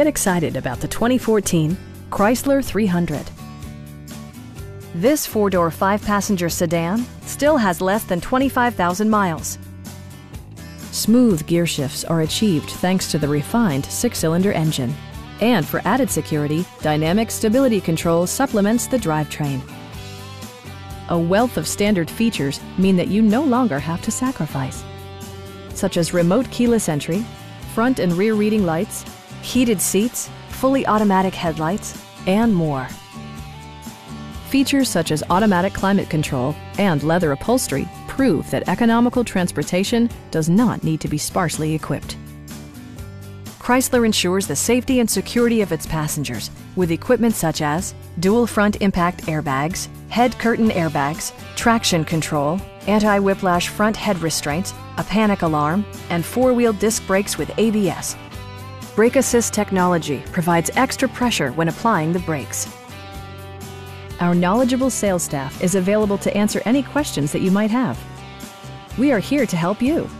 Get excited about the 2014 Chrysler 300. This four-door, five-passenger sedan still has less than 25,000 miles. Smooth gear shifts are achieved thanks to the refined six-cylinder engine. And for added security, Dynamic Stability Control supplements the drivetrain. A wealth of standard features mean that you no longer have to sacrifice, such as remote keyless entry, front and rear reading lights, heated seats, fully automatic headlights, and more. Features such as automatic climate control and leather upholstery prove that economical transportation does not need to be sparsely equipped. Chrysler ensures the safety and security of its passengers with equipment such as dual front impact airbags, head curtain airbags, traction control, anti-whiplash front head restraints, a panic alarm, and four-wheel disc brakes with ABS. Brake Assist technology provides extra pressure when applying the brakes. Our knowledgeable sales staff is available to answer any questions that you might have. We are here to help you.